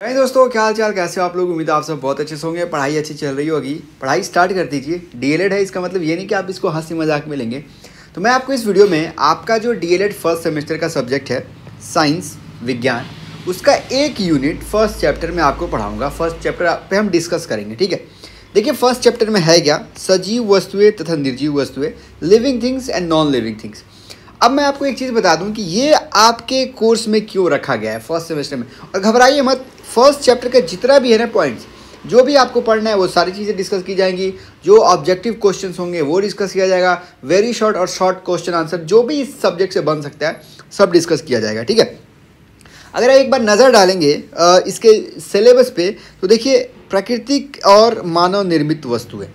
नहीं दोस्तों, क्या हाल चाल कैसे हो आप लोग? उम्मीद आप सब बहुत अच्छे से होंगे। पढ़ाई अच्छी चल रही होगी। पढ़ाई स्टार्ट कर दीजिए। डीएलएड है इसका मतलब ये नहीं कि आप इसको हँसी मज़ाक में लेंगे। तो मैं आपको इस वीडियो में आपका जो डीएलएड फ़र्स्ट सेमेस्टर का सब्जेक्ट है साइंस विज्ञान, उसका एक यूनिट फ़र्स्ट चैप्टर में आपको पढ़ाऊँगा। फ़र्स्ट चैप्टर पे हम डिस्कस करेंगे, ठीक है? देखिए फ़र्स्ट चैप्टर में है क्या? सजीव वस्तुएँ तथा निर्जीव वस्तुएँ living things and non living things अब मैं आपको एक चीज़ बता दूँ कि ये आपके कोर्स में क्यों रखा गया है फ़र्स्ट सेमेस्टर में। और घबराइए मत फ़र्स्ट चैप्टर का जितना भी है ना पॉइंट्स जो भी आपको पढ़ना है, वो सारी चीज़ें डिस्कस की जाएँगी। जो ऑब्जेक्टिव क्वेश्चन होंगे, वो डिस्कस किया जाएगा। वेरी शॉर्ट और शॉर्ट क्वेश्चन आंसर जो भी इस सब्जेक्ट से बन सकता है, सब डिस्कस किया जाएगा, ठीक है? अगर आप एक बार नज़र डालेंगे इसके सिलेबस पे तो देखिए प्राकृतिक और मानव निर्मित वस्तुएँ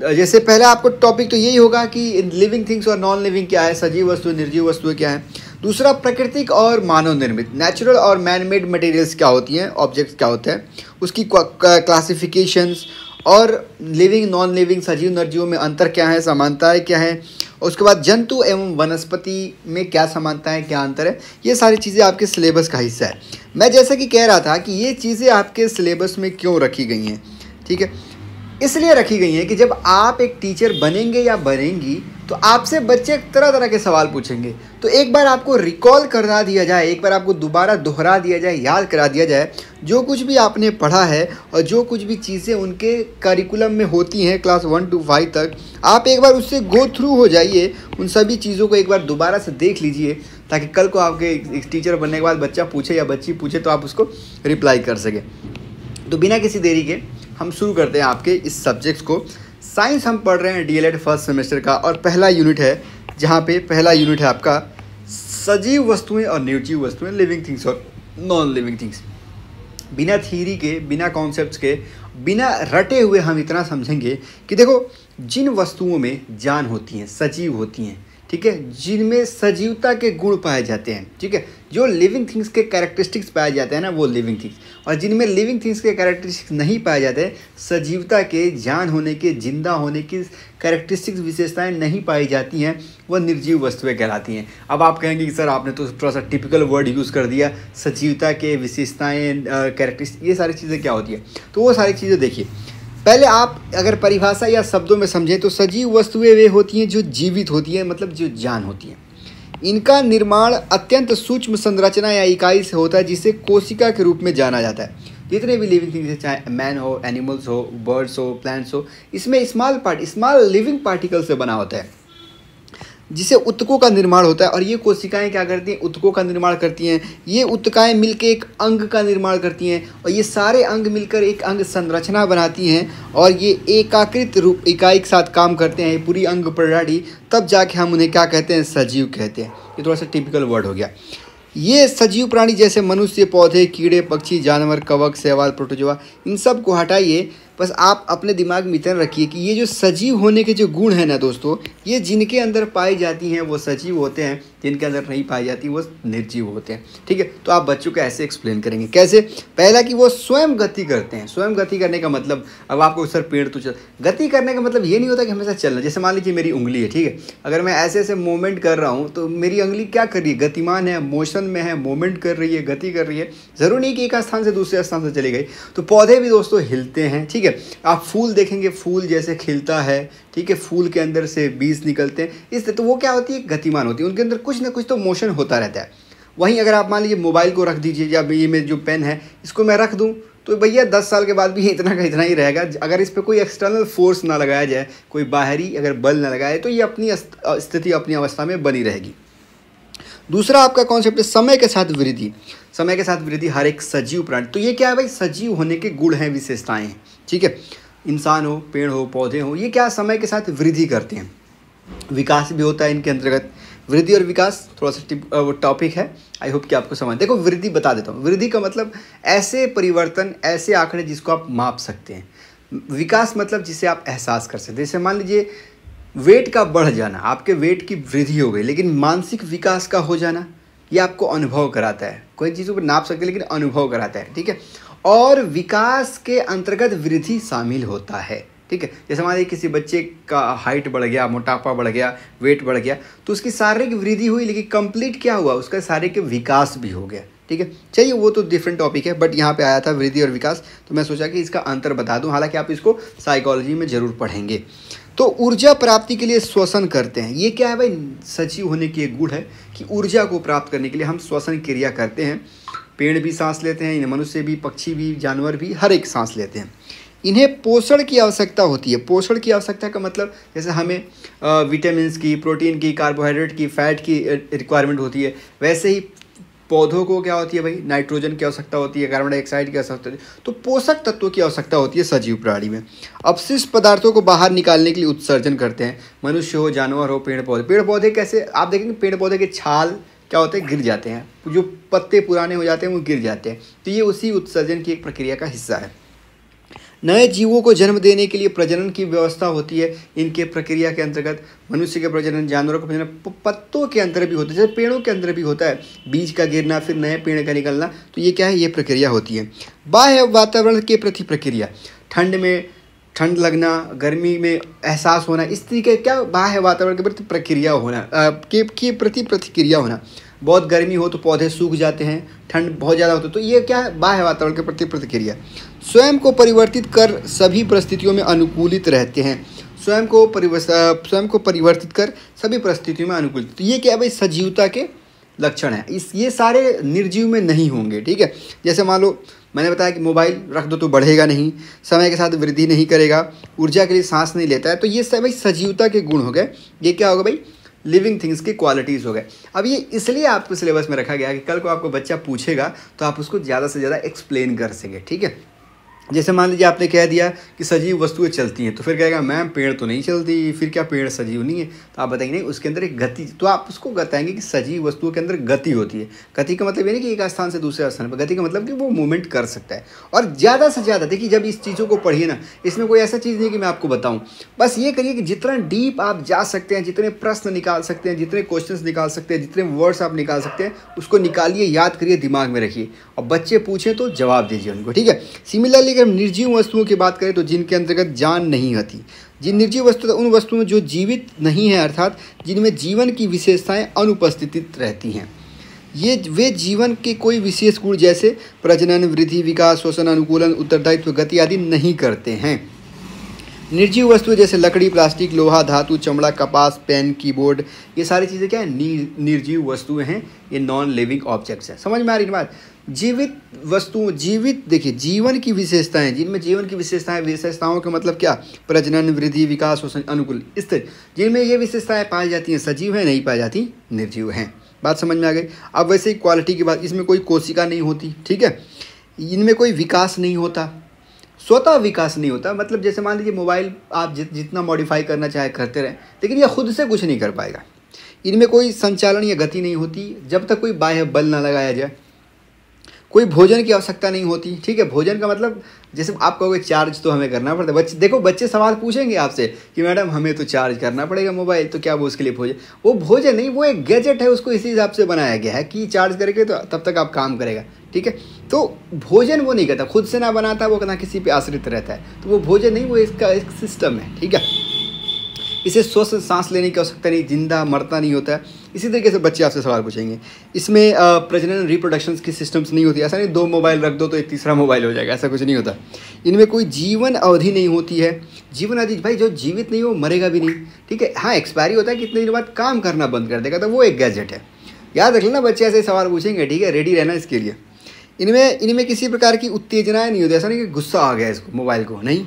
जैसे पहले आपको टॉपिक तो यही होगा कि लिविंग थिंग्स और नॉन लिविंग क्या है, सजीव वस्तु, निर्जीव वस्तु क्या है। दूसरा, प्राकृतिक और मानव निर्मित नेचुरल और मैन मेड मटेरियल्स क्या होती हैं ऑब्जेक्ट्स क्या होते हैं, उसकी क्लासिफिकेशंस और लिविंग नॉन लिविंग सजीव, निर्जीव में अंतर क्या है, समानताएँ क्या है, उसके बाद जंतु एवं वनस्पति में क्या समानता है क्या अंतर है, ये सारी चीज़ें आपके सिलेबस का हिस्सा है। मैं जैसा कि कह रहा था कि ये चीज़ें आपके सिलेबस में क्यों रखी गई हैं, ठीक है? इसलिए रखी गई हैं कि जब आप एक टीचर बनेंगे या बनेंगी तो आपसे बच्चे तरह तरह के सवाल पूछेंगे। तो एक बार आपको रिकॉल करा दिया जाए, एक बार आपको दोबारा दोहरा दिया जाए, याद करा दिया जाए, जो कुछ भी आपने पढ़ा है और जो कुछ भी चीज़ें उनके करिकुलम में होती हैं क्लास वन टू फाइव तक, आप एक बार उससे गो थ्रू हो जाइए, उन सभी चीज़ों को एक बार दोबारा से देख लीजिए, ताकि कल को आपके टीचर बनने के बाद बच्चा पूछे या बच्ची पूछे तो आप उसको रिप्लाई कर सकें। तो बिना किसी देरी के हम शुरू करते हैं आपके इस सब्जेक्ट्स को। साइंस हम पढ़ रहे हैं डी फ़र्स्ट सेमेस्टर का और पहला यूनिट है, जहाँ पे पहला यूनिट है आपका सजीव वस्तुएँ और निर्जीव वस्तुएँ लिविंग थिंग्स और नॉन लिविंग थिंग्स बिना थीरी के, बिना कॉन्सेप्ट्स के, बिना रटे हुए हम इतना समझेंगे कि देखो, जिन वस्तुओं में जान होती हैं, सजीव होती हैं ठीक है, जिनमें सजीवता के गुण पाए जाते हैं, ठीक है? जो लिविंग थिंग्स के कैरेक्टरिस्टिक्स पाए जाते हैं ना, वो लिविंग थिंग्स और जिनमें लिविंग थिंग्स के कैरेक्टरिस्टिक्स नहीं पाए जाते, सजीवता के, जान होने के, ज़िंदा होने की कैरेक्टरिस्टिक्स विशेषताएँ नहीं पाई जाती हैं वह निर्जीव वस्तुएँ कहलाती हैं। अब आप कहेंगे कि, सर, आपने तो थोड़ा सा टिपिकल वर्ड यूज़ कर दिया, सजीवता के विशेषताएँ कैरेक्टरिस्टिक ये सारी चीज़ें क्या होती है? तो वो सारी चीज़ें देखिए पहले आप अगर परिभाषा या शब्दों में समझें तो सजीव वस्तुएँ वे होती हैं जो जीवित होती हैं मतलब जो जान होती हैं। इनका निर्माण अत्यंत सूक्ष्म संरचना या इकाई से होता है, जिसे कोशिका के रूप में जाना जाता है। जितने भी लिविंग थिंग्स चाहे मैन हो एनिमल्स हो बर्ड्स हो प्लांट्स हो, इसमें small part small living particle से बना होता है। जिसे उत्कों का निर्माण होता है। और ये कोशिकाएँ क्या करती हैं? उत्कों का निर्माण करती हैं। ये उत्तकाएँ मिलकर एक अंग का निर्माण करती हैं और ये सारे अंग मिलकर एक अंग संरचना बनाती हैं और ये एकाकृत रूप इकाई के साथ काम करते हैं पूरी अंग प्रणाली। तब जाके हम उन्हें क्या कहते हैं? सजीव कहते हैं। ये थोड़ा सा टिपिकल वर्ड हो गया। ये सजीव प्राणी जैसे मनुष्य, पौधे, कीड़े, पक्षी, जानवर, कवक सहवाल प्रोटोजोआ, इन सबको हटाइए। बस आप अपने दिमाग में इतना रखिए कि ये जो सजीव होने के जो गुण हैं ना दोस्तों, ये जिनके अंदर पाई जाती हैं, वो सजीव होते हैं, जिनके अंदर नहीं पाई जाती, वो निर्जीव होते हैं। ठीक है तो आप बच्चों को ऐसे एक्सप्लेन करेंगे। कैसे? पहला कि वो स्वयं गति करते हैं। स्वयं गति करने का मतलब अब आपको सर पेड़ तो चल, गति करने का मतलब ये नहीं होता कि हमेशा चलना, जैसे मान लीजिए मेरी उंगली है, ठीक है? अगर मैं ऐसे ऐसे मूवमेंट कर रहा हूँ तो मेरी उंगली क्या कर रही है? गतिमान है मोशन में है मूवमेंट कर रही है, गति कर रही है। ज़रूरी नहीं कि एक स्थान से दूसरे स्थान से चली गई। तो पौधे भी दोस्तों हिलते हैं, ठीक है? आप फूल देखेंगे, फूल जैसे खिलता है, ठीक है, फूल के अंदर से बीज निकलते हैं। इस तो वो क्या होती है? गतिमान होती है। उनके अंदर कुछ ना कुछ तो मोशन होता रहता है। वहीं अगर आप मान लीजिए मोबाइल को रख दीजिए, या ये मेरे जो पेन है, इसको मैं रख दूँ तो भैया दस साल के बाद भी इतना का इतना ही रहेगा। अगर इस पर कोई एक्सटर्नल फोर्स ना लगाया जाए, कोई बाहरी अगर बल ना लगाए तो ये अपनी स्थिति अपनी अवस्था में बनी रहेगी। दूसरा आपका कॉन्सेप्ट है समय के साथ वृद्धि। समय के साथ वृद्धि हर एक सजीव प्राणी। तो ये क्या है भाई? सजीव होने के गुण हैं, विशेषताएँ हैं। ठीक है? इंसान हो, पेड़ हो, पौधे हो, ये क्या समय के साथ वृद्धि करते हैं? विकास भी होता है इनके अंतर्गत। वृद्धि और विकास, थोड़ा सा वो टॉपिक है। आई होप कि आपको समझ देखो, वृद्धि बता देता हूँ। वृद्धि का मतलब ऐसे परिवर्तन, ऐसे आंकड़े जिसको आप माप सकते हैं। विकास मतलब जिसे आप एहसास कर सकते हैं। जैसे मान लीजिए वेट का बढ़ जाना, आपके वेट की वृद्धि हो गई, लेकिन मानसिक विकास का हो जाना, ये आपको अनुभव कराता है। कोई चीज़ों को नाप सकते लेकिन अनुभव कराता है, ठीक है? और विकास के अंतर्गत वृद्धि शामिल होता है। ठीक है? जैसे लीजिए किसी बच्चे का हाइट बढ़ गया, मोटापा बढ़ गया वेट बढ़ गया तो उसकी शारीरिक वृद्धि हुई, लेकिन कंप्लीट क्या हुआ? उसका शारीरिक विकास भी हो गया। ठीक है? चलिए, वो तो डिफरेंट टॉपिक है बट यहाँ पे आया था वृद्धि और विकास तो मैं सोचा कि इसका अंतर बता दूँ। हालाँकि आप इसको साइकोलॉजी में ज़रूर पढ़ेंगे। तो ऊर्जा प्राप्ति के लिए श्वसन करते हैं। ये क्या है भाई? सचिव होने की एक गुण है कि ऊर्जा को प्राप्त करने के लिए हम श्वसन क्रिया करते हैं। पेड़ भी सांस लेते हैं, इन्हें मनुष्य भी, पक्षी भी, जानवर भी, हर एक सांस लेते हैं। इन्हें पोषण की आवश्यकता होती है। पोषण की आवश्यकता का मतलब जैसे हमें विटामिन की प्रोटीन की कार्बोहाइड्रेट की फैट की रिक्वायरमेंट होती है। वैसे ही पौधों को क्या होती है भाई? नाइट्रोजन की आवश्यकता होती है कार्बन डाइऑक्साइड की आवश्यकता होती है। तो पोषक तत्वों की आवश्यकता होती है सजीव प्राणी में। अपशिष्ट पदार्थों को बाहर निकालने के लिए उत्सर्जन करते हैं। मनुष्य हो, जानवर हो पेड़ पौधे पेड़ पौधे कैसे? आप देखेंगे पेड़ पौधे के छाल क्या होते हैं? गिर जाते हैं। जो पत्ते पुराने हो जाते हैं, वो गिर जाते हैं। तो ये उसी उत्सर्जन की एक प्रक्रिया का हिस्सा है। नए जीवों को जन्म देने के लिए प्रजनन की व्यवस्था होती है। इनके प्रक्रिया के अंतर्गत मनुष्य के प्रजनन, जानवरों का प्रजनन पत्तों के अंदर भी होता है। जैसे पेड़ों के अंदर भी होता है। बीज का गिरना, फिर नए पेड़ का निकलना। तो ये क्या है? ये प्रक्रिया होती है। बाह्य वातावरण के प्रति प्रक्रिया। ठंड में ठंड लगना गर्मी में एहसास होना इस तरीके क्या बाह्य वातावरण के प्रति प्रक्रिया होना के, के प्रति प्रतिक्रिया होना। बहुत गर्मी हो तो पौधे सूख जाते हैं ठंड बहुत ज़्यादा होती है तो ये क्या है? बाह्य वातावरण के प्रति प्रतिक्रिया। स्वयं को परिवर्तित कर सभी परिस्थितियों में अनुकूलित रहते हैं। स्वयं को स्वयं को परिवर्तित कर सभी परिस्थितियों में अनुकूलित। तो ये क्या भाई? सजीवता के लक्षण है। इस, ये सारे निर्जीव में नहीं होंगे, ठीक है? जैसे मान लो, मैंने बताया कि मोबाइल रख दो तो बढ़ेगा नहीं, समय के साथ वृद्धि नहीं करेगा, ऊर्जा के लिए सांस नहीं लेता है तो ये सब सजीवता के गुण हो गए। ये क्या होगा भाई? लिविंग थिंग्स की क्वालिटीज़ हो गए। अब ये इसलिए आपको सिलेबस में रखा गया कि कल को आपको बच्चा पूछेगा तो आप उसको ज़्यादा से ज़्यादा एक्सप्लेन कर सकें, ठीक है? जैसे मान लीजिए आपने कह दिया कि सजीव वस्तुएँ चलती हैं तो फिर कहेगा, मैम, पेड़ तो नहीं चलती, फिर क्या पेड़ सजीव नहीं है? तो आप बताएँगे, नहीं, उसके अंदर एक गति तो आप उसको बताएँगे कि सजीव वस्तुओं के अंदर गति होती है। गति का मतलब ये नहीं कि एक स्थान से दूसरे स्थान पर, गति का मतलब कि वो मूवमेंट कर सकता है। और ज़्यादा से ज़्यादा, देखिए, जब इस चीज़ों को पढ़िए ना, इसमें कोई ऐसा चीज़ नहीं कि मैं आपको बताऊँ। बस ये करिए कि जितना डीप आप जा सकते हैं, जितने प्रश्न निकाल सकते हैं, जितने क्वेश्चन निकाल सकते हैं, जितने वर्ड्स आप निकाल सकते हैं, उसको निकालिए, याद करिए, दिमाग में रखिए। और बच्चे पूछें तो जवाब दीजिए उनको, ठीक है? सिमिलरली अगर हम निर्जीव वस्तुओं की बात करें तो जिनके अंतर्गत जान नहीं होती जिन निर्जीव वस्तु उन वस्तुओं जो जीवित नहीं है, अर्थात जिनमें जीवन की विशेषताएँ अनुपस्थित रहती हैं। ये, वे जीवन के कोई विशेष गुण जैसे प्रजनन, वृद्धि, विकास, श्वसन, अनुकूलन, उत्तरदायित्व, गति आदि नहीं करते हैं। निर्जीव वस्तुएँ जैसे लकड़ी, प्लास्टिक, लोहा, धातु, चमड़ा, कपास, पेन, कीबोर्ड, ये सारी चीज़ें क्या है? निर्जीव वस्तुएँ हैं। ये नॉन लिविंग ऑब्जेक्ट्स हैं। समझ में आ रही बात? जीवित वस्तुओं, जीवित, देखिए, जीवन की विशेषताएँ, जिनमें जीवन की विशेषताएँ, विशेषताओं का मतलब क्या? प्रजनन, वृद्धि, विकास और अनुकूल इस तरह जिनमें ये विशेषताएँ पाई जाती हैं, सजीव हैं, नहीं पाई जाती, निर्जीव हैं। बात समझ में आ गई? अब वैसे ही क्वालिटी की बात, इसमें कोई कोशिका नहीं होती, ठीक है? इनमें कोई विकास नहीं होता। स्वतः विकास नहीं होता मतलब जैसे मान लीजिए मोबाइल आप जित, जितना मॉडिफाई करना चाहे, करते रहें, लेकिन यह खुद से कुछ नहीं कर पाएगा। इनमें कोई संचालन या गति नहीं होती, जब तक कोई बाह्य बल ना लगाया जाए। कोई भोजन की आवश्यकता नहीं होती, ठीक है? भोजन का मतलब जैसे आप कहोगे चार्ज तो हमें करना पड़ता है। बच्चे, देखो, बच्चे सवाल पूछेंगे आपसे कि मैडम, हमें तो चार्ज करना पड़ेगा मोबाइल तो क्या वो उसके लिए भोजन? वो भोजन नहीं, वो एक गैजेट है, उसको इसी हिसाब से बनाया गया है कि चार्ज करेंगे तो तब तक आप काम करेगा, ठीक है? तो भोजन वो नहीं करता, खुद से ना बनाता, वो ना किसी पर आश्रित रहता है। तो वो भोजन नहीं, वो इसका, एक सिस्टम है, ठीक है? इसे स्वस्थ सांस लेने की आवश्यकता नहीं, ज़िंदा मरता नहीं होता है। इसी तरीके से बच्चे आपसे सवाल पूछेंगे। इसमें प्रजनन रिप्रोडक्शन की सिस्टम्स नहीं होती। ऐसा नहीं, दो मोबाइल रख दो तो एक तीसरा मोबाइल हो जाएगा, ऐसा कुछ नहीं होता। इनमें कोई जीवन अवधि नहीं होती है। जीवन अवधि, भाई, जो जीवित नहीं हो, मरेगा भी नहीं। ठीक है? हाँ एक्सपायरी होता है, कितने दिन बाद काम करना बंद कर देगा तो वो एक गैजेट है। याद रख लेना, बच्चे ऐसे सवाल पूछेंगे, ठीक है? रेडी रहना इसके लिए। इनमें इनमें किसी प्रकार की उत्तेजनाएँ नहीं होती। ऐसा नहीं कि गुस्सा आ गया इसको मोबाइल को, नहीं।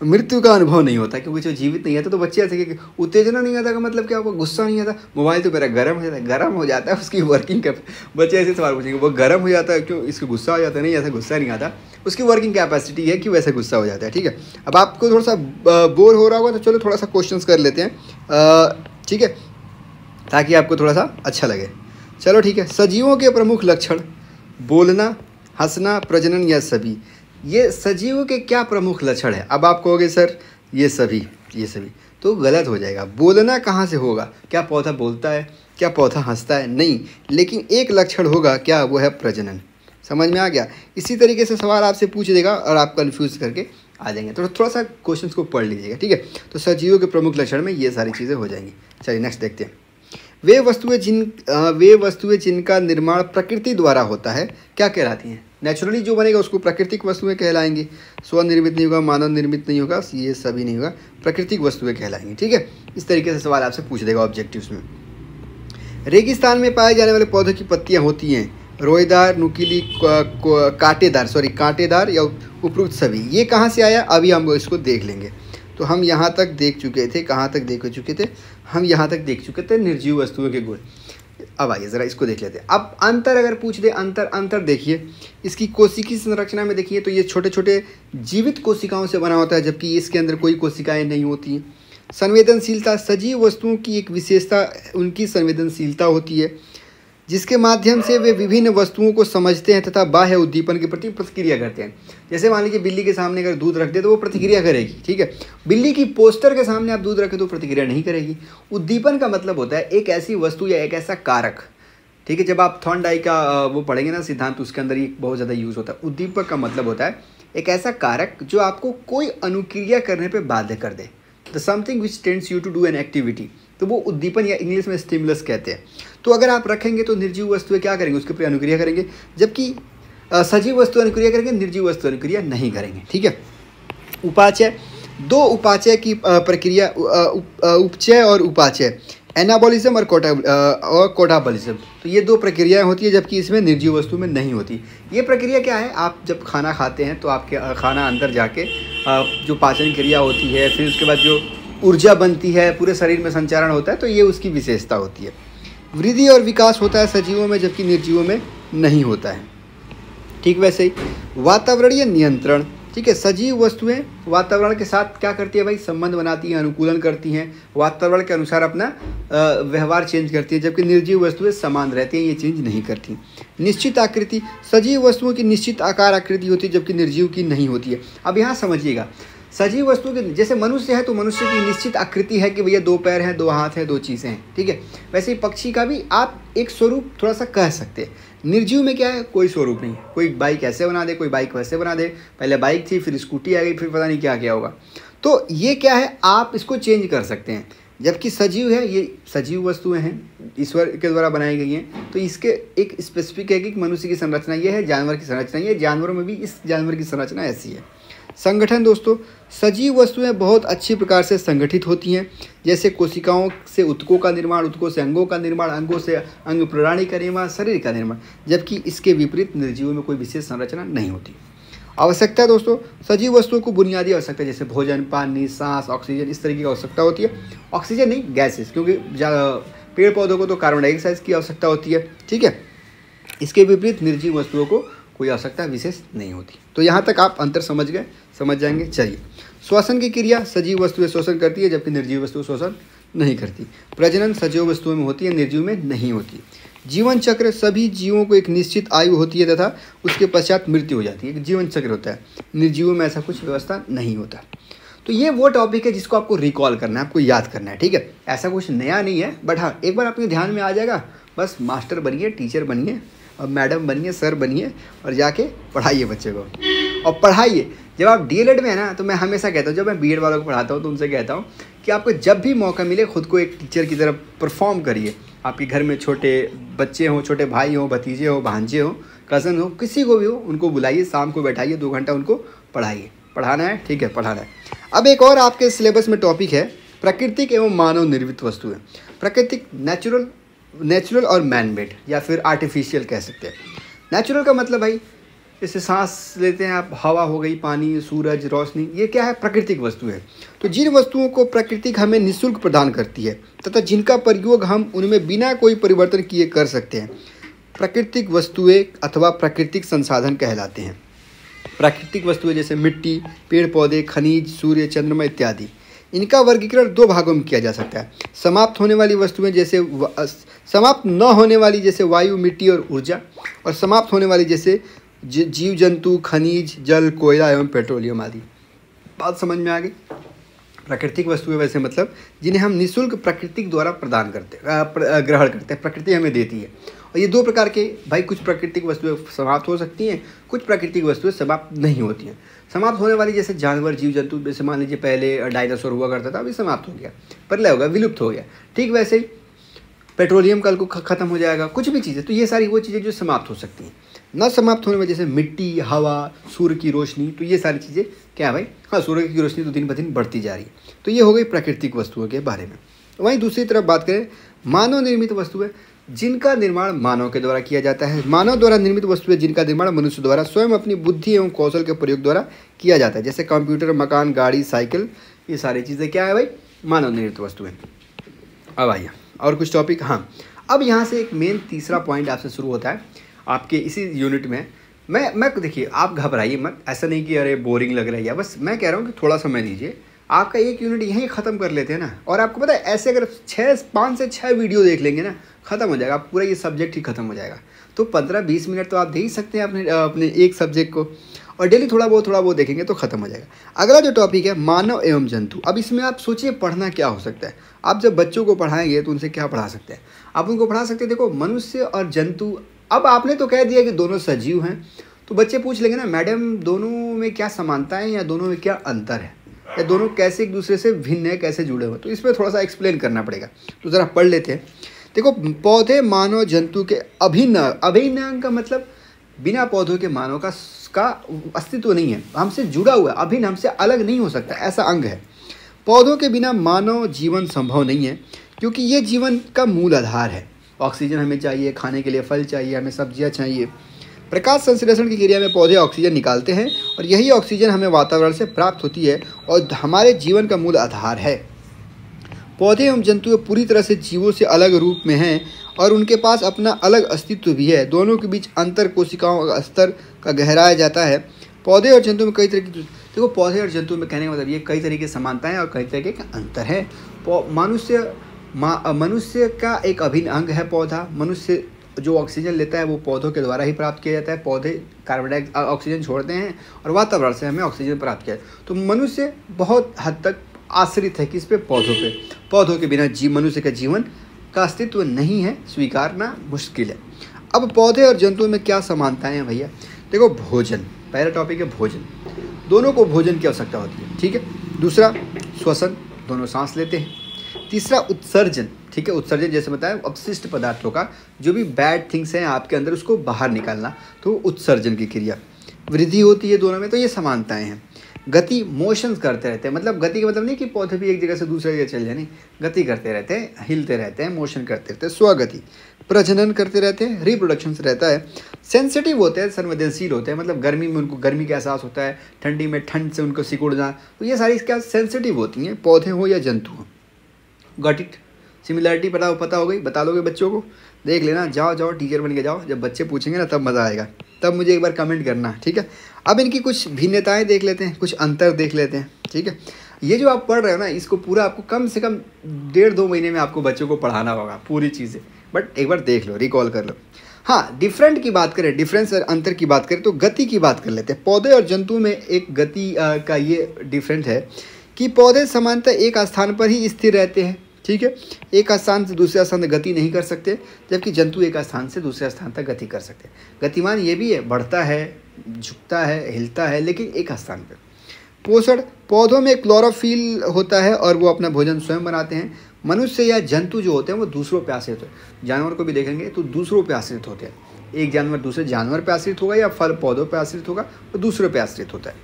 मृत्यु का अनुभव नहीं होता, क्योंकि जो जीवित नहीं आता तो बच्चे ऐसे कि उत्तेजना नहीं आता का मतलब क्या होगा गुस्सा नहीं आता। मोबाइल तो मेरा गर्म हो जाता है गर्म हो जाता है, उसकी वर्किंग कैप बच्चे ऐसे सवाल पूछेंगे, वो गर्म हो जाता है क्यों? इसको गुस्सा हो जाता है? नहीं, ऐसा गुस्सा नहीं आता। उसकी वर्किंग कैपेसिटी है कि वैसे गुस्सा हो जाता है, ठीक है? अब आपको थोड़ा सा बोर हो रहा होगा तो चलो थोड़ा सा क्वेश्चन कर लेते हैं। ठीक है? ताकि आपको थोड़ा सा अच्छा लगे। चलो ठीक है, सजीवों के प्रमुख लक्षण, बोलना, हंसना, प्रजनन या सभी। ये सजीव के क्या प्रमुख लक्षण है? अब आप कहोगे, सर, ये सभी ये सभी। तो गलत हो जाएगा। बोलना कहाँ से होगा? क्या पौधा बोलता है? क्या पौधा हंसता है? नहीं। लेकिन एक लक्षण होगा, क्या वो है प्रजनन। समझ में आ गया? इसी तरीके से सवाल आपसे पूछ देगा और आप कन्फ्यूज़ करके आ जाएँगे। तो थोड़ा सा क्वेश्चन को पढ़ लीजिएगा, ठीक है? तो सजीवों के प्रमुख लक्षण में ये सारी चीज़ें हो जाएँगी। चलिए नेक्स्ट देखते हैं। वे वस्तुएँ जिन वे वस्तुएँ जिनका निर्माण प्रकृति द्वारा होता है, क्या कहलाती हैं? नेचुरली जो बनेगा उसको प्राकृतिक वस्तुएँ कहलाएँगी। स्वनिर्मित नहीं होगा, मानव निर्मित नहीं होगा, ये सभी नहीं होगा, प्राकृतिक वस्तुएँ कहलाएँगी, ठीक है? इस तरीके से सवाल आपसे पूछ देगा ऑब्जेक्टिव्स में। रेगिस्तान में पाए जाने वाले पौधों की पत्तियाँ होती हैं, रोएदार, नुकीली कांटेदार सॉरी कांटेदार या उपरुक्त सभी। ये कहाँ से आया? अभी हम इसको देख लेंगे। तो हम यहाँ तक देख चुके थे, कहाँ तक देख चुके थे? हम यहाँ तक देख चुके थे निर्जीव वस्तुओं के गुण। अब आइए, ज़रा इसको देख लेते हैं। अब अंतर अगर पूछ दे, अंतर अंतर देखिए। इसकी कोशिकी संरचना में देखिए तो ये छोटे छोटे जीवित कोशिकाओं से बना होता है, जबकि इसके अंदर कोई कोशिकाएँ नहीं होती हैं। संवेदनशीलता सजीव वस्तुओं की एक विशेषता, उनकी संवेदनशीलता होती है। जिसके माध्यम से वे विभिन्न वस्तुओं को समझते हैं तथा बाह्य उद्दीपन के प्रति प्रतिक्रिया करते हैं। जैसे मान लीजिए बिल्ली के सामने अगर दूध रख दे तो वो प्रतिक्रिया करेगी, ठीक है? बिल्ली की पोस्टर के सामने आप दूध रखें तो प्रतिक्रिया नहीं करेगी। उद्दीपन का मतलब होता है एक ऐसी वस्तु या एक ऐसा कारक, ठीक है? जब आप थॉन्डाई का वो पढ़ेंगे ना सिद्धांत, उसके अंदर ये बहुत ज़्यादा यूज़ होता है। उद्दीपक का मतलब होता है एक ऐसा कारक जो आपको कोई अनुक्रिया करने पर बाध्य कर दे। The something which tends you to do an activity तो वो उद्दीपन या इंग्लिश में स्टिमुलस कहते हैं। तो अगर आप रखेंगे तो निर्जीव वस्तुएँ क्या करेंगे? उसके ऊपर अनुक्रिया करेंगे। जबकि सजीव वस्तु अनुक्रिया करेंगे, निर्जीव वस्तु अनुक्रिया नहीं करेंगे। ठीक है? उपाचय। दो उपाचय की प्रक्रिया उपचय और उपाचय। एनाबॉलिज्म और कोटा और कोटाबॉलिज्म। तो ये दो प्रक्रियाएँ होती है, जबकि इसमें निर्जीव वस्तु में नहीं होती। ये प्रक्रिया क्या है? आप जब खाना खाते हैं तो आपके खाना अंदर जाके जो पाचन क्रिया होती है, फिर उसके बाद जो ऊर्जा बनती है, पूरे शरीर में संचारण होता है तो ये उसकी विशेषता होती है। वृद्धि और विकास होता है सजीवों में, जबकि निर्जीवों में नहीं होता है। ठीक वैसे ही, वातावरणीय नियंत्रण। ठीक है, सजीव वस्तुएँ वातावरण के साथ क्या करती है भाई? संबंध बनाती हैं, अनुकूलन करती हैं, वातावरण के अनुसार अपना व्यवहार चेंज करती हैं, जबकि निर्जीव वस्तुएँ समान रहती हैं, ये चेंज नहीं करती। निश्चित आकृति। सजीव वस्तुओं की निश्चित आकार आकृति होती है, जबकि निर्जीव की नहीं होती है। अब यहाँ समझिएगा सजीव वस्तु के जैसे मनुष्य है तो मनुष्य की निश्चित आकृति है कि भैया दो पैर हैं, दो हाथ हैं, दो चीज़ें हैं, ठीक है? वैसे ही पक्षी का भी आप एक स्वरूप थोड़ा सा कह सकते हैं। निर्जीव में क्या है? कोई स्वरूप नहीं कोई बाइक ऐसे बना दे, कोई बाइक वैसे बना दे। पहले बाइक थी, फिर स्कूटी आ गई, फिर पता नहीं क्या क्या होगा। तो ये क्या है? आप इसको चेंज कर सकते हैं। जबकि सजीव है, ये सजीव वस्तुएँ हैं, ईश्वर के द्वारा बनाई गई हैं। तो इसके एक स्पेसिफिक है कि मनुष्य की संरचना ये है, जानवर की संरचना ये जानवरों में भी इस जानवर की संरचना ऐसी है। संगठन दोस्तों, सजीव वस्तुएँ बहुत अच्छी प्रकार से संगठित होती हैं। जैसे कोशिकाओं से उत्कों का निर्माण, उत्कों से अंगों का निर्माण, अंगों से अंग प्रणाली का निर्माण, शरीर का निर्माण, जबकि इसके विपरीत निर्जीवों में कोई विशेष संरचना नहीं होती। आवश्यकता दोस्तों, सजीव वस्तुओं को बुनियादी आवश्यकता जैसे भोजन, पानी, सांस, ऑक्सीजन, इस तरीके की आवश्यकता होती है। ऑक्सीजन नहीं, गैसेस, क्योंकि पेड़ पौधों को तो कार्बन डाइऑक्साइड की आवश्यकता होती है, ठीक है? इसके विपरीत निर्जीव वस्तुओं को कोई आवश्यकता विशेष नहीं होती। तो यहाँ तक आप अंतर समझ गए। समझ जाएँगे। चलिए। श्वसन की क्रिया सजीव वस्तुएँ शोषण करती है, जबकि निर्जीव वस्तु शोषण नहीं करती। प्रजनन सजीव वस्तुओं में होती है, निर्जीव में नहीं होती। जीवन चक्र सभी जीवों को एक निश्चित आयु होती है तथा उसके पश्चात मृत्यु हो जाती है। जीवन चक्र होता है। निर्जीवों में ऐसा कुछ व्यवस्था नहीं होता। तो ये वो टॉपिक है जिसको आपको रिकॉल करना है, आपको याद करना है, ठीक है? ऐसा कुछ नया नहीं है बट हाँ एक बार आपके ध्यान में आ जाएगा। बस मास्टर बनिए, टीचर बनिए, और मैडम बनिए, सर बनिए, और जाके पढ़ाइए बच्चे को। और पढ़ाइए। जब आप डी में है ना तो मैं हमेशा कहता हूँ, जब मैं बी वालों को पढ़ाता हूँ तो उनसे कहता हूँ कि आपको जब भी मौका मिले, खुद को एक टीचर की तरह परफॉर्म करिए। आपके घर में छोटे बच्चे हों, छोटे भाई हों, भतीजे हों, भांजे हों कज़न हो, किसी को भी हो, उनको बुलाइए, शाम को बैठाइए, दो घंटा उनको पढ़ाइए। पढ़ाना है, ठीक है, पढ़ाना है। अब एक और आपके सिलेबस में टॉपिक है, प्राकृतिक एवं मानव निर्मित वस्तुएँ प्राकृतिक नेचुरल नेचुरल और मैन मेड या फिर आर्टिफिशियल कह सकते हैं। नेचुरल का मतलब भाई जैसे सांस लेते हैं, आप हवा हो गई, पानी, सूरज, रोशनी, ये क्या है? प्राकृतिक वस्तु है। तो जिन वस्तुओं को प्राकृतिक हमें निःशुल्क प्रदान करती है, तथा जिनका प्रयोग हम उनमें बिना कोई परिवर्तन किए कर सकते हैं, प्राकृतिक वस्तुएँ अथवा प्राकृतिक संसाधन कहलाते हैं। प्राकृतिक वस्तुएँ जैसे मिट्टी पेड़ पौधे खनिज, सूर्य, चंद्रमा इत्यादि, इनका वर्गीकरण दो भागों में किया जा सकता है। समाप्त होने वाली वस्तुएँ जैसे समाप्त न होने वाली जैसे वायु, मिट्टी और ऊर्जा, और समाप्त होने वाली जैसे जीव जंतु खनिज, जल, कोयला एवं पेट्रोलियम आदि। बात समझ में आ गई? प्राकृतिक वस्तुएँ वैसे मतलब जिन्हें हम निःशुल्क प्रकृति द्वारा प्रदान करते ग्रहण करते हैं, प्रकृति हमें देती है। और ये दो प्रकार के, भाई, कुछ प्राकृतिक वस्तुएँ समाप्त हो सकती हैं, कुछ प्राकृतिक वस्तुएँ समाप्त नहीं होती हैं। समाप्त होने वाली जैसे जानवर जीव जंतु जैसे मान लीजिए पहले डायनासोर हुआ करता था, अभी समाप्त हो गया पर ले होगा, विलुप्त हो गया। ठीक वैसे ही, पेट्रोलियम कल को ख़त्म हो जाएगा, कुछ भी चीज़ें तो ये सारी वो चीज़ें जो समाप्त हो सकती हैं। न समाप्त होने में जैसे मिट्टी, हवा, सूर्य की रोशनी तो ये सारी चीज़ें क्या है भाई? हाँ सूर्य की रोशनी तो दिन ब दिन बढ़ती जा रही है। तो ये हो गई प्राकृतिक वस्तुओं के बारे में। वहीं दूसरी तरफ़ बात करें, मानव निर्मित वस्तुएँ जिनका निर्माण मानव के द्वारा किया जाता है। मानव द्वारा निर्मित वस्तुएँ जिनका निर्माण मनुष्य द्वारा, स्वयं अपनी बुद्धि एवं कौशल के प्रयोग द्वारा किया जाता है। जैसे कंप्यूटर, मकान, गाड़ी, साइकिल, ये सारी चीज़ें क्या है भाई? मानव निर्मित वस्तुएँ अब आइए, और कुछ टॉपिक हाँ। अब यहाँ से एक मेन तीसरा पॉइंट आपसे शुरू होता है। आपके इसी यूनिट में, मैं मैं देखिए, आप घबराइए मत, ऐसा नहीं कि अरे बोरिंग लग रही है बस, मैं कह रहा हूँ कि थोड़ा समय दीजिए। आपका एक यूनिट यहीं ख़त्म कर लेते हैं ना, और आपको पता है, ऐसे अगर छः पाँच से छः वीडियो देख लेंगे ना, ख़त्म हो जाएगा, पूरा ये सब्जेक्ट ही ख़त्म हो जाएगा। तो पंद्रह, बीस मिनट तो आप दे ही सकते हैं अपने अपने एक सब्जेक्ट को, और डेली थोड़ा बहुत थोड़ा बहुत देखेंगे तो ख़त्म हो जाएगा। अगला जो टॉपिक है, मानव एवं जंतु। अब इसमें आप सोचिए, पढ़ना क्या हो सकता है? आप जब बच्चों को पढ़ाएँगे तो उनसे क्या पढ़ा सकते हैं? आप उनको पढ़ा सकते हैं, देखो, मनुष्य और जंतु अब आपने तो कह दिया कि दोनों सजीव हैं तो बच्चे पूछ लेंगे ना, मैडम, दोनों में क्या समानता है या दोनों में क्या अंतर है? या दोनों कैसे एक दूसरे से भिन्न है, कैसे जुड़े हुए तो इसमें थोड़ा सा एक्सप्लेन करना पड़ेगा। तो ज़रा पढ़ लेते हैं। देखो, पौधे मानव जंतु के अभिन्न अभिन्न अंग का मतलब बिना पौधों के मानव का का अस्तित्व नहीं है। हमसे जुड़ा हुआ है अभिन्न हमसे अलग नहीं हो सकता, ऐसा अंग है। पौधों के बिना मानव जीवन संभव नहीं है, क्योंकि ये जीवन का मूल आधार है। ऑक्सीजन हमें चाहिए, खाने के लिए फल चाहिए, हमें सब्ज़ियाँ चाहिए। प्रकाश संश्लेषण की क्रिया में पौधे ऑक्सीजन निकालते हैं और यही ऑक्सीजन हमें वातावरण से प्राप्त होती है और हमारे जीवन का मूल आधार है। पौधे एवं जंतु पूरी तरह से जीवों से अलग रूप में हैं और उनके पास अपना अलग अस्तित्व भी है। दोनों के बीच अंतर कोशिकाओं का स्तर का गहराया जाता है। पौधे और जंतु में कई तरह की देखो, पौधे और जंतु में कहने का मतलब ये कई तरीके की समानताएँ और कई तरीके का अंतर है। मनुष्य मनुष्य का एक अभिन्न अंग है पौधा। मनुष्य जो ऑक्सीजन लेता है, वो पौधों के द्वारा ही प्राप्त किया जाता है। पौधे कार्बन डाइऑक्साइड ऑक्सीजन छोड़ते हैं और वातावरण से हमें ऑक्सीजन प्राप्त किया तो मनुष्य बहुत हद तक आश्रित है किस पे? पौधों पे। पौधों के बिना जीव मनुष्य का जीवन का अस्तित्व नहीं है, स्वीकारना मुश्किल है। अब पौधे और जंतुओं में क्या समानताएँ हैं भैया? देखो, भोजन। पहला टॉपिक है भोजन। दोनों को भोजन की आवश्यकता होती है, ठीक है? दूसरा, श्वसन। दोनों सांस लेते हैं। तीसरा उत्सर्जन, ठीक है, उत्सर्जन जैसे बताया, अपशिष्ट पदार्थों का, जो भी बैड थिंग्स हैं आपके अंदर, उसको बाहर निकालना तो उत्सर्जन की क्रिया। वृद्धि होती है दोनों में तो ये समानताएँ हैं। गति मोशन करते रहते हैं मतलब गति का मतलब नहीं कि पौधे भी एक जगह से दूसरी जगह चल जाए नहीं गति करते रहते हैं, हिलते रहते हैं मोशन करते रहते हैं, स्वगति। प्रजनन करते रहते हैं रिप्रोडक्शन से रहता है। सेंसिटिव होते हैं, संवेदनशील होते हैं मतलब गर्मी में उनको, गर्मी का एहसास होता है, ठंडी में ठंड से उनको सिकुड़ना तो ये सारी क्या सेंसिटिव होती हैं, पौधे हों या जंतु हो। गट इट सिमिलरिटी पता पता हो गई? बता दोगे बच्चों को? देख लेना, जाओ जाओ टीचर बन के जाओ। जब बच्चे पूछेंगे ना, तब मज़ा आएगा। तब मुझे एक बार कमेंट करना, ठीक है? अब इनकी कुछ भिन्नताएँ देख लेते हैं, कुछ अंतर देख लेते हैं, ठीक है? ये जो आप पढ़ रहे हो ना, इसको पूरा आपको कम से कम डेढ़ दो महीने में आपको बच्चों को पढ़ाना होगा, पूरी चीज़ें। बट एक बार देख लो रिकॉल कर लो। हाँ डिफरेंट की बात करें डिफरेंस और अंतर की बात करें तो गति की बात कर लेते हैं। पौधे और जंतु में एक गति का ये डिफरेंट है कि पौधे समानतः एक स्थान पर ही स्थिर रहते हैं। ठीक है? एक स्थान से दूसरे स्थान तक गति नहीं कर सकते, जबकि जंतु एक स्थान से दूसरे स्थान तक गति कर सकते गतिमान ये भी है, बढ़ता है, झुकता है, हिलता है, लेकिन एक स्थान पर पोषण, पौधों में क्लोरोफिल होता है और वो अपना भोजन स्वयं बनाते हैं। मनुष्य या जंतु जो होते हैं, वो दूसरों पर आश्रित होते हैं। जानवर को भी देखेंगे तो दूसरों पर आश्रित होते हैं। एक जानवर दूसरे जानवर पर आश्रित होगा या फल पौधों पर आश्रित होगा तो दूसरों पर आश्रित होता है।